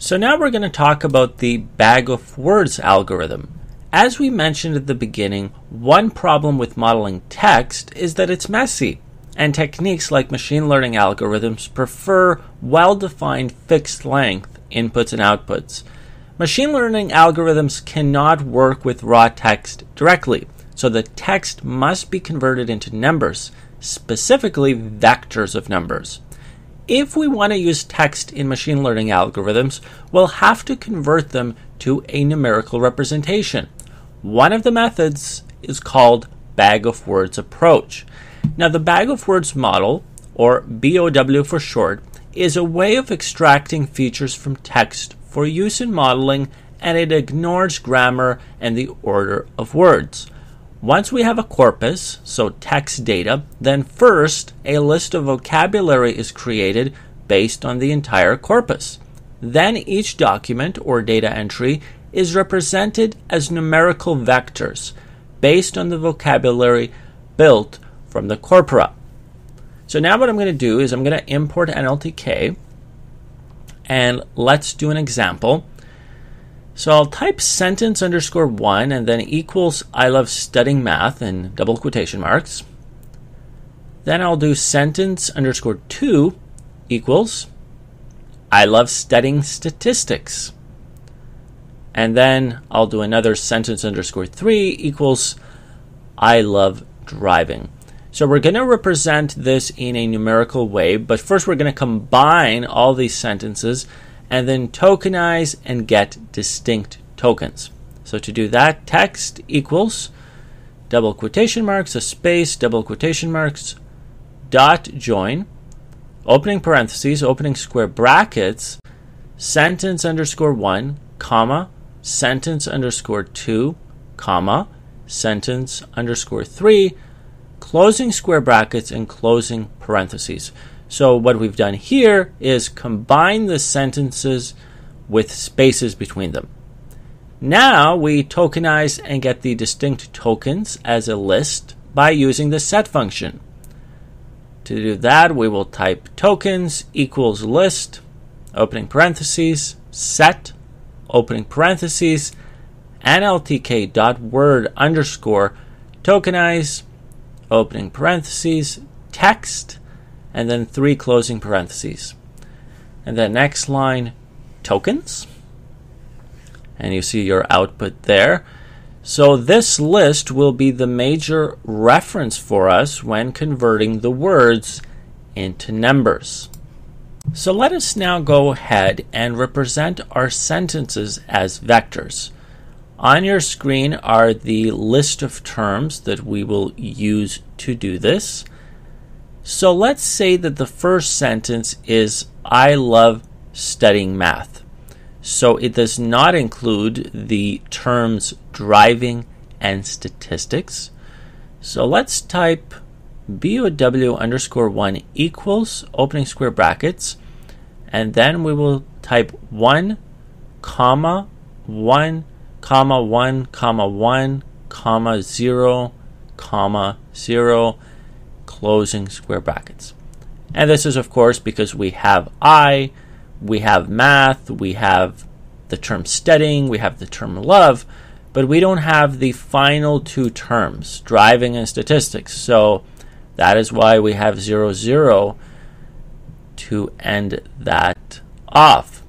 So now we're going to talk about the bag of words algorithm. As we mentioned at the beginning, one problem with modeling text is that it's messy, and techniques like machine learning algorithms prefer well defined fixed length inputs and outputs. Machine learning algorithms cannot work with raw text directly, so the text must be converted into numbers, specifically vectors of numbers. If we want to use text in machine learning algorithms, we'll have to convert them to a numerical representation. One of the methods is called bag of words approach. Now, the bag of words model, or BOW for short, is a way of extracting features from text for use in modeling and it ignores grammar and the order of words. Once we have a corpus, so text data, then first a list of vocabulary is created based on the entire corpus. Then each document or data entry is represented as numerical vectors based on the vocabulary built from the corpora. So now what I'm going to do is I'm going to import NLTK and let's do an example. So I'll type sentence underscore one and then equals I love studying math in double quotation marks. Then I'll do sentence underscore two equals I love studying statistics. And then I'll do another sentence underscore three equals I love driving. So we're going to represent this in a numerical way, but first we're going to combine all these sentences and then tokenize and get distinct tokens. So to do that, text equals double quotation marks, a space, double quotation marks, dot join, opening parentheses, opening square brackets, sentence underscore one, comma, sentence underscore two, comma, sentence underscore three, closing square brackets and closing parentheses. So what we've done here is combine the sentences with spaces between them. Now we tokenize and get the distinct tokens as a list by using the set function. To do that, we will type tokens equals list, opening parentheses, set, opening parentheses, nltk.word underscore tokenize, opening parentheses, text, and then three closing parentheses. And then next line, tokens. And you see your output there. So this list will be the major reference for us when converting the words into numbers. So let us now go ahead and represent our sentences as vectors. On your screen are the list of terms that we will use to do this. So let's say that the first sentence is I love studying math. So it does not include the terms driving and statistics. So let's type BOW underscore 1 equals opening square brackets and then we will type 1 comma 1 comma 1 comma 1 comma 0 comma 0 closing square brackets. And this is, of course, because we have I, we have math, we have the term studying, we have the term love, but we don't have the final two terms, driving and statistics. So that is why we have 0, 0 to end that off.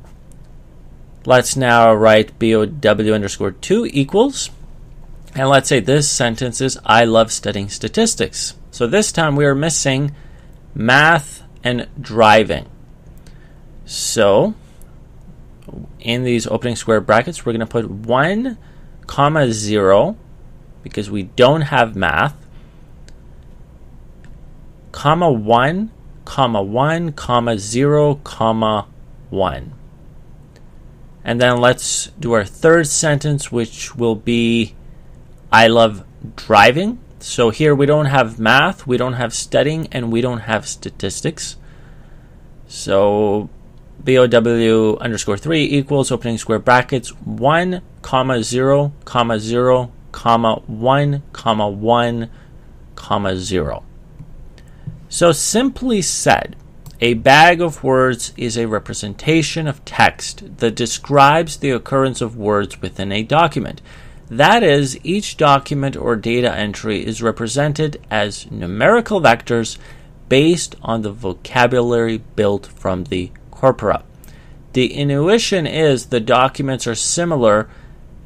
Let's now write BOW underscore 2 equals, and let's say this sentence is I love studying statistics. So this time we are missing math and driving. So in these opening square brackets, we're going to put 1 comma 0 because we don't have math, comma 1, comma 1, comma 0, comma 1. And then let's do our third sentence, which will be I love driving. So here we don't have math, we don't have studying, and we don't have statistics. So BOW underscore 3 equals opening square brackets 1 comma 0 comma 0 comma 1 comma 1 comma 0. So simply said, A bag of words is a representation of text that describes the occurrence of words within a document. That is, each document or data entry is represented as numerical vectors based on the vocabulary built from the corpora. The intuition is the documents are similar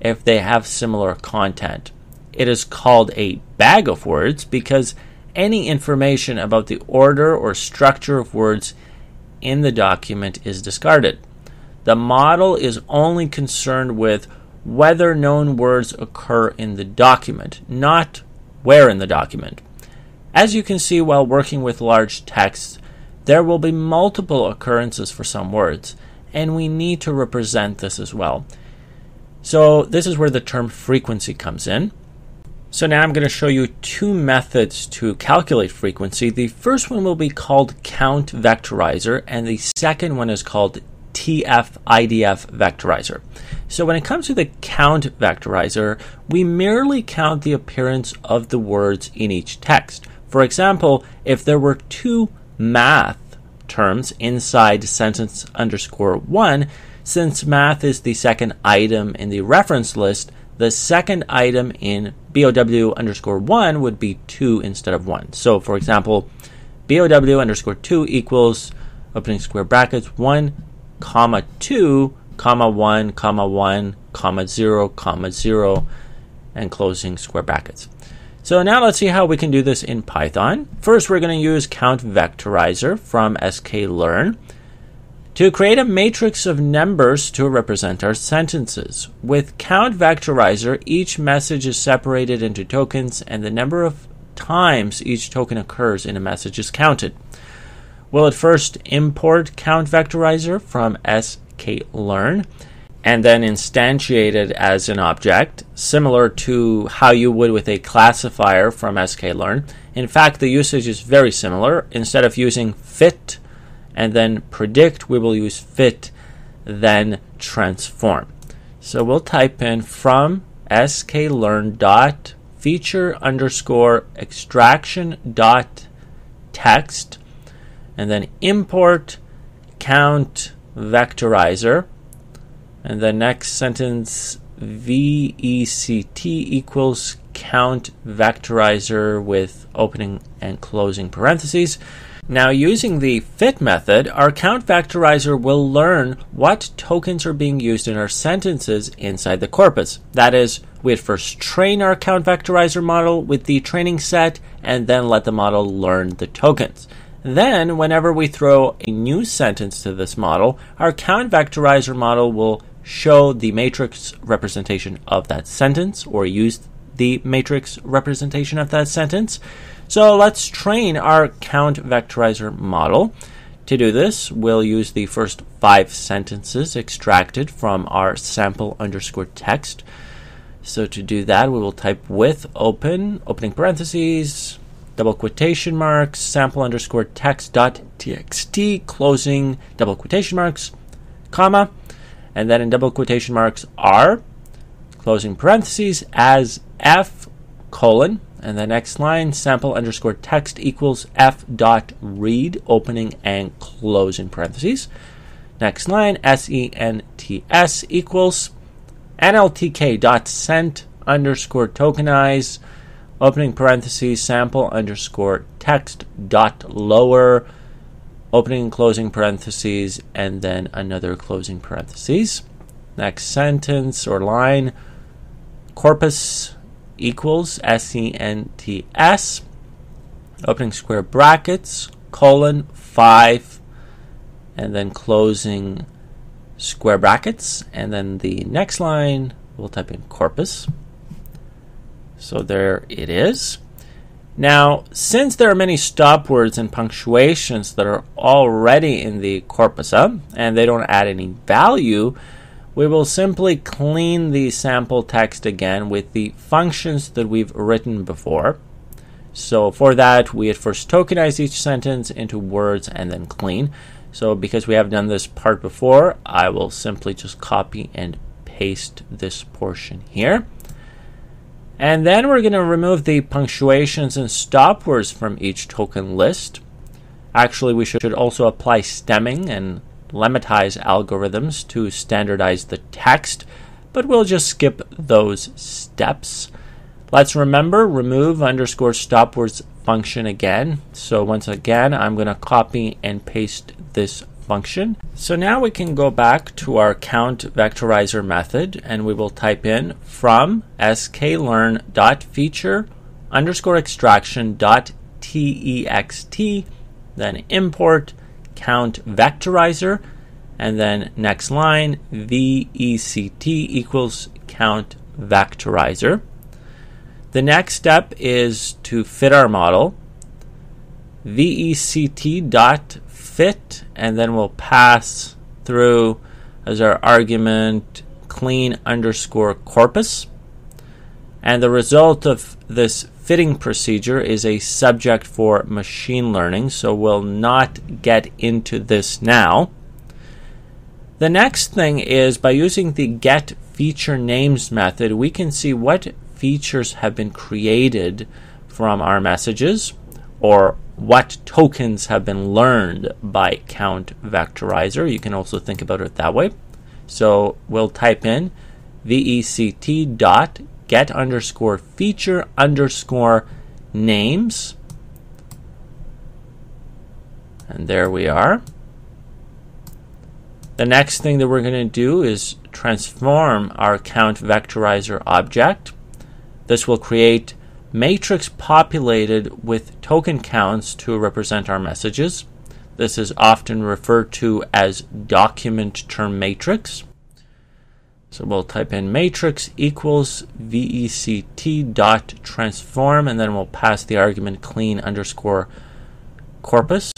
if they have similar content. It is called a bag of words because any information about the order or structure of words in the document is discarded. The model is only concerned with whether known words occur in the document, not where in the document. As you can see while working with large texts, there will be multiple occurrences for some words, and we need to represent this as well. So, this is where the term frequency comes in. So now I'm going to show you two methods to calculate frequency. The first one will be called count vectorizer, and the second one is called TF-IDF vectorizer. So when it comes to the count vectorizer, we merely count the appearance of the words in each text. For example, if there were two math terms inside sentence underscore one, since math is the second item in the reference list, the second item in BOW underscore 1 would be 2 instead of 1. So, for example, BOW underscore 2 equals opening square brackets 1 comma 2 comma 1 comma 1 comma 0 comma 0 and closing square brackets. So now let's see how we can do this in Python. First, we're going to use count vectorizer from sklearn to create a matrix of numbers to represent our sentences. With count vectorizer, each message is separated into tokens and the number of times each token occurs in a message is counted. We'll at first import count vectorizer from sklearn and then instantiate it as an object, similar to how you would with a classifier from sklearn. In fact, the usage is very similar. Instead of using fit and then predict, we will use fit, then transform. So we'll type in from sklearn dot feature underscore extraction dot text and then import count vectorizer and the next sentence vect equals count vectorizer with opening and closing parentheses now, using the fit method, our count vectorizer will learn what tokens are being used in our sentences inside the corpus. That is, we'd first train our count vectorizer model with the training set and then let the model learn the tokens. Then, whenever we throw a new sentence to this model, our count vectorizer model will show the matrix representation of that sentence or use the matrix representation of that sentence. So let's train our count vectorizer model. To do this, we'll use the first five sentences extracted from our sample underscore text. So to do that, we will type with open, opening parentheses, double quotation marks, sample underscore text dot txt, closing double quotation marks, comma, and then in double quotation marks r, closing parentheses, as f colon, and the next line, sample underscore text equals f dot read, opening and closing parentheses. Next line, sents equals nltk dot sent underscore tokenize, opening parentheses, sample underscore text dot lower, opening and closing parentheses, and then another closing parentheses. Next sentence or line, corpus equals S-E-N-T-S, opening square brackets, colon, 5, and then closing square brackets. And then the next line, we'll type in corpus. So there it is. Now, since there are many stop words and punctuations that are already in the corpusa and they don't add any value, we will simply clean the sample text again with the functions that we've written before. So for that, we at first tokenize each sentence into words and then clean. So because we have done this part before, I will simply just copy and paste this portion here. And then we're going to remove the punctuations and stop words from each token list. Actually, we should also apply stemming and lemmatize algorithms to standardize the text, but we'll just skip those steps. Let's remember remove underscore stop words function again. So once again, I'm going to copy and paste this function. So now we can go back to our count vectorizer method and we will type in from sklearn.feature underscore extraction dot text, then import count vectorizer, and then next line vect equals count vectorizer. The next step is to fit our model. vect dot fit, and then we'll pass through as our argument clean underscore corpus. And the result of this fitting procedure is a subject for machine learning, so we'll not get into this now. The next thing is by using the get feature names method, we can see what features have been created from our messages or what tokens have been learned by count vectorizer. You can also think about it that way. So we'll type in vect dot get underscore feature underscore names. And there we are. The next thing that we're going to do is transform our count vectorizer object. This will create matrix populated with token counts to represent our messages. This is often referred to as document term matrix. So we'll type in matrix equals vect dot transform and then we'll pass the argument clean underscore corpus.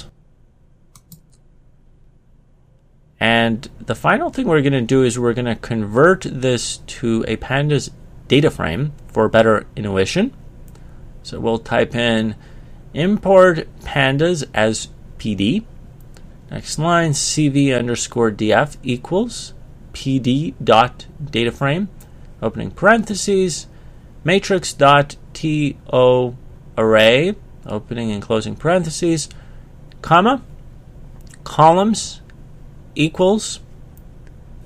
And the final thing we're going to do is we're going to convert this to a pandas data frame for better intuition. So we'll type in import pandas as PD. Next line, cv underscore df equals pd dot data frame, opening parentheses, matrix dot to array, opening and closing parentheses, comma, columns equals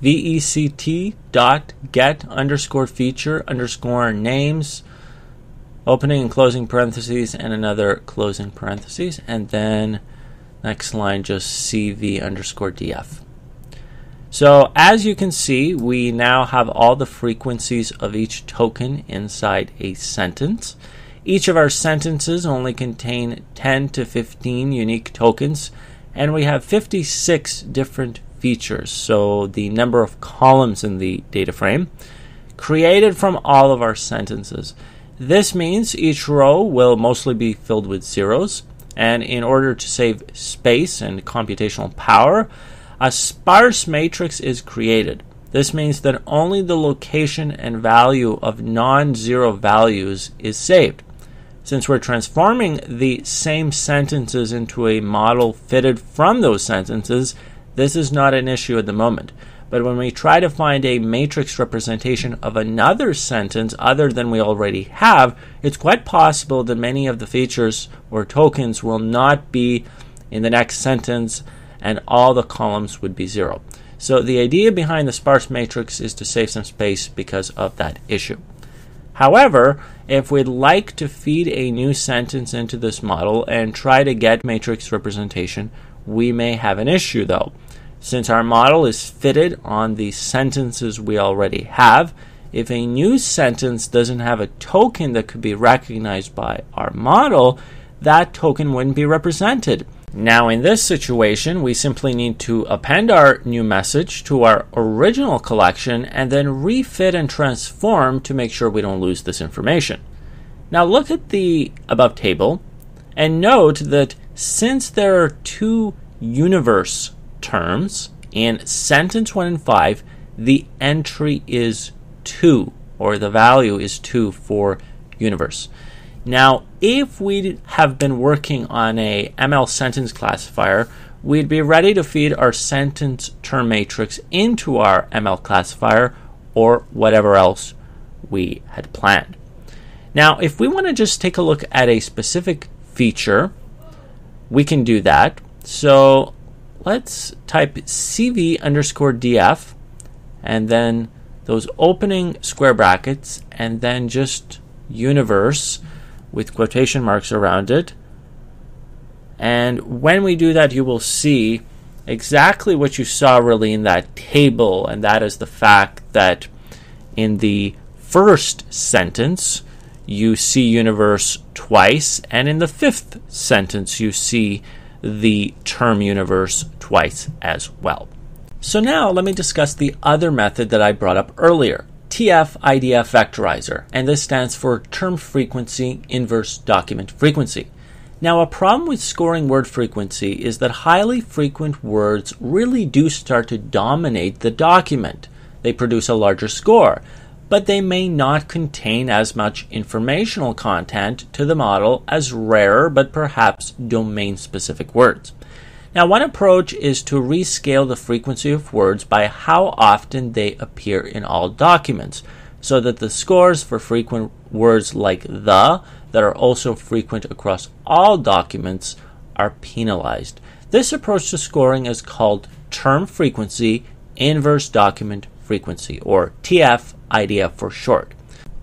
vect dot get underscore feature underscore names opening and closing parentheses and another closing parentheses and then next line just cv underscore df so as you can see we now have all the frequencies of each token inside a sentence. Each of our sentences only contain 10 to 15 unique tokens and we have 56 different features, so the number of columns in the data frame, created from all of our sentences. This means each row will mostly be filled with zeros, and in order to save space and computational power, a sparse matrix is created. This means that only the location and value of non zero values is saved. Since we're transforming the same sentences into a model fitted from those sentences, this is not an issue at the moment. But when we try to find a matrix representation of another sentence other than we already have, it's quite possible that many of the features or tokens will not be in the next sentence and all the columns would be zero. So the idea behind the sparse matrix is to save some space because of that issue. However, if we'd like to feed a new sentence into this model and try to get matrix representation, we may have an issue though. Since our model is fitted on the sentences we already have, if a new sentence doesn't have a token that could be recognized by our model, that token wouldn't be represented. Now, in this situation, we simply need to append our new message to our original collection and then refit and transform to make sure we don't lose this information. Now, look at the above table and note that since there are two universe terms in sentence 1 and 5, the entry is 2, or the value is 2 for universe. Now, if we have been working on a ML sentence classifier, we'd be ready to feed our sentence term matrix into our ML classifier or whatever else we had planned. Now, if we want to just take a look at a specific feature, we can do that. So let's type CV underscore DF and then those opening square brackets and then just universe with quotation marks around it. And when we do that, you will see exactly what you saw really in that table, and that is the fact that in the first sentence, you see universe twice, and in the fifth sentence, you see the term universe twice as well. So now let me discuss the other method that I brought up earlier, TF-IDF vectorizer, and this stands for term frequency inverse document frequency. Now, a problem with scoring word frequency is that highly frequent words really do start to dominate the document. They produce a larger score, but they may not contain as much informational content to the model as rarer but perhaps domain specific words. Now, one approach is to rescale the frequency of words by how often they appear in all documents, so that the scores for frequent words like the that are also frequent across all documents are penalized. This approach to scoring is called term frequency inverse document frequency, or TF IDF for short.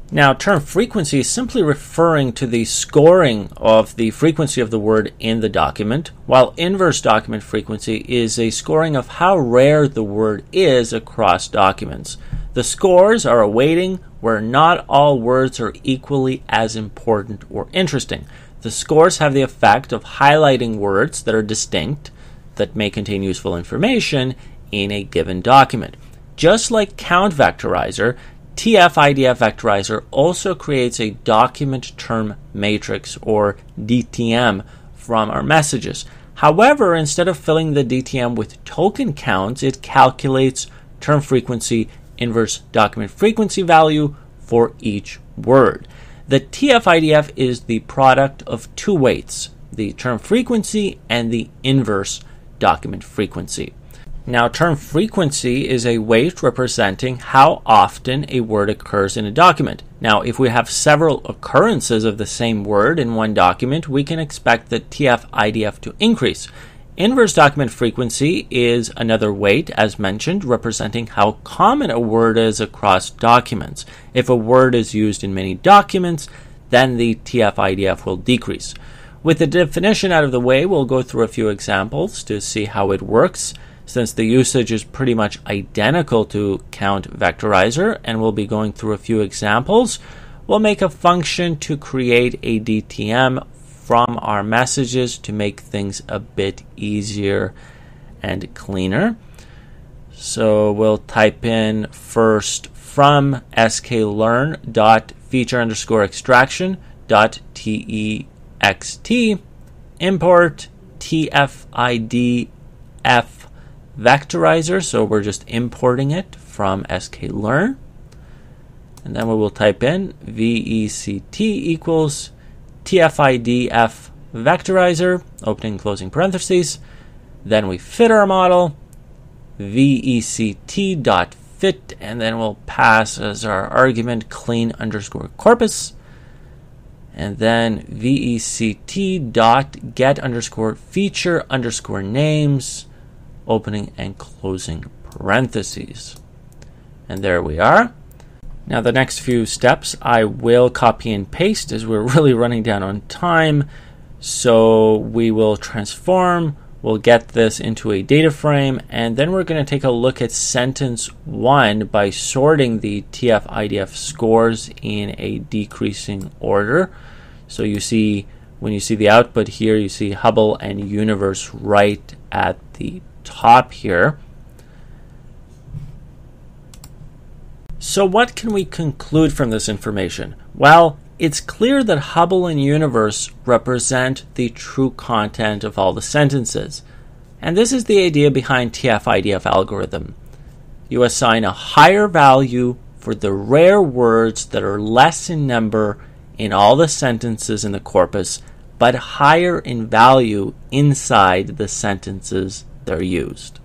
Now, term frequency is simply referring to the scoring of the frequency of the word in the document, while inverse document frequency is a scoring of how rare the word is across documents. The scores are a weighting where not all words are equally as important or interesting. The scores have the effect of highlighting words that are distinct, that may contain useful information in a given document. Just like Count Vectorizer, TF-IDF Vectorizer also creates a document term matrix or DTM from our messages. However, instead of filling the DTM with token counts, it calculates term frequency inverse document frequency value for each word. The TF-IDF is the product of two weights, the term frequency and the inverse document frequency. Now, term frequency is a weight representing how often a word occurs in a document. Now, if we have several occurrences of the same word in one document, we can expect the TF-IDF to increase. Inverse document frequency is another weight, as mentioned, representing how common a word is across documents. If a word is used in many documents, then the TF-IDF will decrease. With the definition out of the way, we'll go through a few examples to see how it works. Since the usage is pretty much identical to count vectorizer, and we'll be going through a few examples, we'll make a function to create a DTM from our messages to make things a bit easier and cleaner. So we'll type in first from sklearn dot feature underscore extraction dot import tfidf vectorizer. So we're just importing it from sklearn. And then we will type in vect equals TF-IDF vectorizer, opening and closing parentheses. Then we fit our model, vect.fit, and then we'll pass as our argument clean underscore corpus. And then vect.get underscore feature underscore names, opening and closing parentheses. And there we are. Now the next few steps I will copy and paste as we're really running down on time. So we will transform, we'll get this into a data frame, and then we're going to take a look at sentence one by sorting the TF-IDF scores in a decreasing order. So you see, when you see the output here, you see Hubble and Universe right at the top here. So, what can we conclude from this information? Well, it's clear that Hubble and Universe represent the true content of all the sentences. And this is the idea behind TF-IDF algorithm. You assign a higher value for the rare words that are less in number in all the sentences in the corpus, but higher in value inside the sentences they're used.